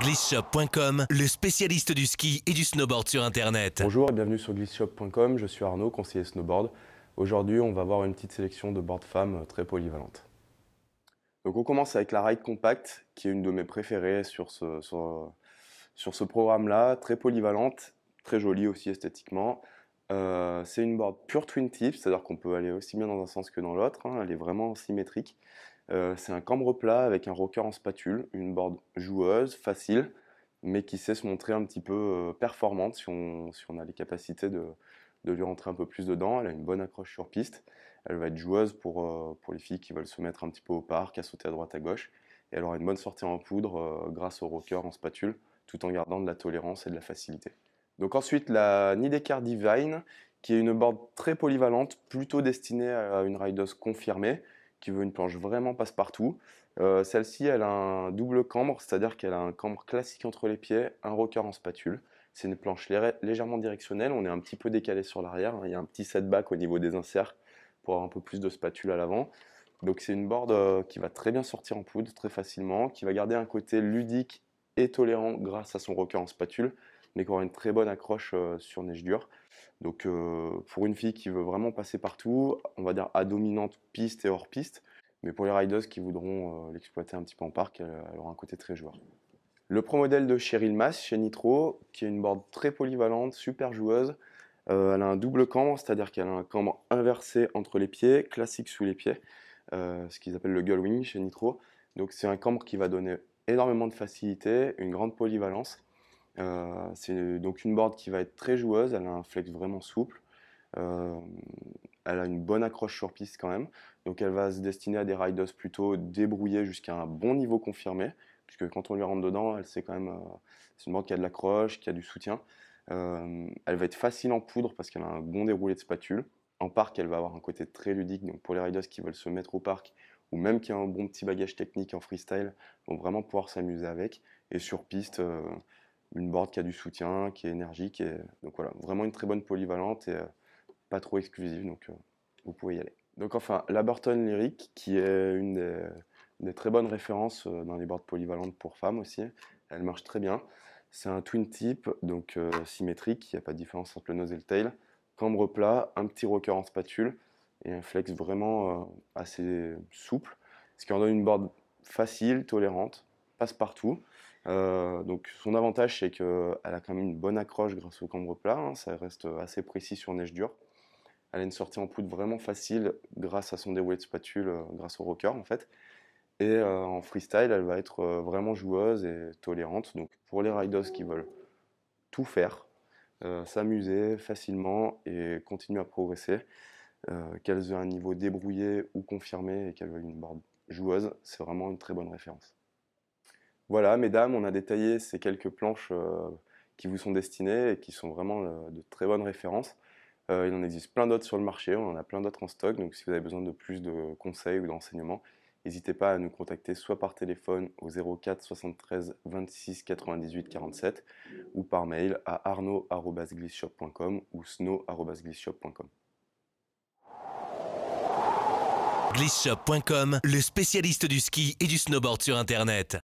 Glissshop.com, le spécialiste du ski et du snowboard sur Internet. Bonjour et bienvenue sur glissshop.com, je suis Arnaud, conseiller snowboard. Aujourd'hui, on va voir une petite sélection de boards femmes très polyvalentes. Donc on commence avec la Ride Compact, qui est une de mes préférées sur ce, sur, ce programme-là, très polyvalente, très jolie aussi esthétiquement. Euh, c'est une board pure twin tip, c'est-à-dire qu'on peut aller aussi bien dans un sens que dans l'autre, hein. elle est vraiment symétrique. Euh, c'est un cambre plat avec un rocker en spatule, une board joueuse, facile, mais qui sait se montrer un petit peu euh, performante si on, a les capacités de, lui rentrer un peu plus dedans. Elle a une bonne accroche sur piste. Elle va être joueuse pour, euh, pour les filles qui veulent se mettre un petit peu au parc, à sauter à droite à gauche. Et elle aura une bonne sortie en poudre grâce au rocker en spatule, tout en gardant de la tolérance et de la facilité. Donc ensuite, la Nidecar Divine, qui est une board très polyvalente, plutôt destinée à une rideuse confirmée, qui veut une planche vraiment passe-partout. Euh, celle-ci, elle a un double cambre, c'est-à-dire qu'elle a un cambre classique entre les pieds, un rocker en spatule. C'est une planche légèrement directionnelle, on est un petit peu décalé sur l'arrière, il y a un petit setback au niveau des inserts pour avoir un peu plus de spatule à l'avant. Donc c'est une board euh, qui va très bien sortir en poudre, très facilement, qui va garder un côté ludique et tolérant grâce à son rocker en spatule, mais qui aura une très bonne accroche euh, sur neige dure. Donc euh, pour une fille qui veut vraiment passer partout, on va dire à dominante piste et hors piste, mais pour les riders qui voudront euh, l'exploiter un petit peu en parc, elle, aura un côté très joueur. Le pro modèle de Cheryl Mass chez Nitro, qui est une board très polyvalente, super joueuse. elle a un double cambre, c'est-à-dire qu'elle a un cambre inversé entre les pieds, classique sous les pieds, ce qu'ils appellent le gullwing chez Nitro. Donc c'est un cambre qui va donner énormément de facilité, une grande polyvalence. Euh, c'est donc une board qui va être très joueuse, elle a un flex vraiment souple. Euh, elle a une bonne accroche sur piste quand même. Donc elle va se destiner à des riders plutôt débrouillés jusqu'à un bon niveau confirmé. Puisque quand on lui rentre dedans, elle quand même. Euh, c'est une board qui a de l'accroche, qui a du soutien. elle va être facile en poudre parce qu'elle a un bon déroulé de spatule. En parc, elle va avoir un côté très ludique. Donc pour les riders qui veulent se mettre au parc ou même qui ont un bon petit bagage technique en freestyle, vont vraiment pouvoir s'amuser avec. Et sur piste, une board qui a du soutien, qui est énergique. Donc voilà, vraiment une très bonne polyvalente et euh, pas trop exclusive, donc euh, vous pouvez y aller. Donc enfin, la Burton Lyric, qui est une des, très bonnes références euh, dans les boards polyvalentes pour femmes aussi. Elle marche très bien. C'est un twin tip, donc symétrique, il n'y a pas de différence entre le nose et le tail. Cambre plat, un petit rocker en spatule et un flex vraiment assez souple, ce qui en donne une board facile, tolérante, passe partout. Euh, donc son avantage c'est qu'elle a quand même une bonne accroche grâce au cambre plat, hein. ça reste assez précis sur neige dure. Elle a une sortie en poudre vraiment facile grâce à son déroulé de spatule, euh, grâce au rocker en fait. Et euh, en freestyle, elle va être vraiment joueuse et tolérante. Donc pour les riders qui veulent tout faire, s'amuser facilement et continuer à progresser, qu'elles aient un niveau débrouillé ou confirmé et qu'elles veulent une board joueuse, c'est vraiment une très bonne référence. Voilà, mesdames, on a détaillé ces quelques planches euh, qui vous sont destinées et qui sont vraiment euh, de très bonnes références. Euh, il en existe plein d'autres sur le marché, on en a plein d'autres en stock, donc si vous avez besoin de plus de conseils ou d'enseignements, n'hésitez pas à nous contacter soit par téléphone au 04 73 26 98 47 ou par mail à arnaud.glisshop.com ou snow.glisshop.com. Glisshop.com, le spécialiste du ski et du snowboard sur Internet.